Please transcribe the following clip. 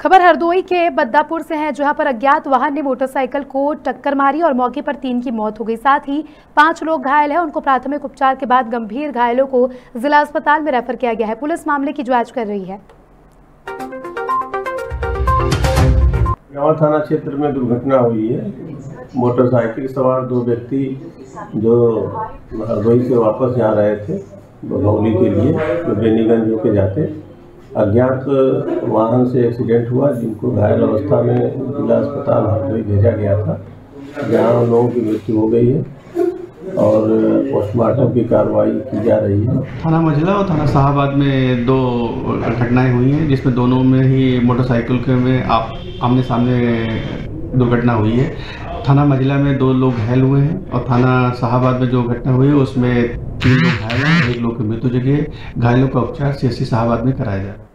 खबर हरदोई के बद्दापुर से है, जहाँ पर अज्ञात वाहन ने मोटरसाइकिल को टक्कर मारी और मौके पर तीन की मौत हो गई। साथ ही पाँच लोग घायल हैं। उनको प्राथमिक उपचार के बाद गंभीर घायलों को जिला अस्पताल में रेफर किया गया है। पुलिस मामले की जाँच कर रही है। थाना क्षेत्र में दुर्घटना हुई है। मोटरसाइकिल सवार दो व्यक्ति जो हरदोई से वापस जा रहे थे बघौली के लिए, जो बेनीगंज होके जाते। अज्ञात वाहन से एक्सीडेंट हुआ, जिनको घायल अवस्था में जिला अस्पताल हरदोई भेजा गया था। जहाँ उन लोगों की मृत्यु हो गई है और पोस्टमार्टम की कार्रवाई की जा रही है। थाना मझला और थाना शाहबाद में दो घटनाएँ हुई हैं, जिसमें दोनों में ही मोटरसाइकिल के में आप आमने सामने दुर्घटना हुई है। थाना मझिला में दो लोग घायल हुए हैं और थाना शाहबाद में जो घटना हुई है, उसमें तीन लोग घायल हैं, एक लोग की मृत्यु जगह घायलों का उपचार सी शाहबाद में कराया जा रहा है।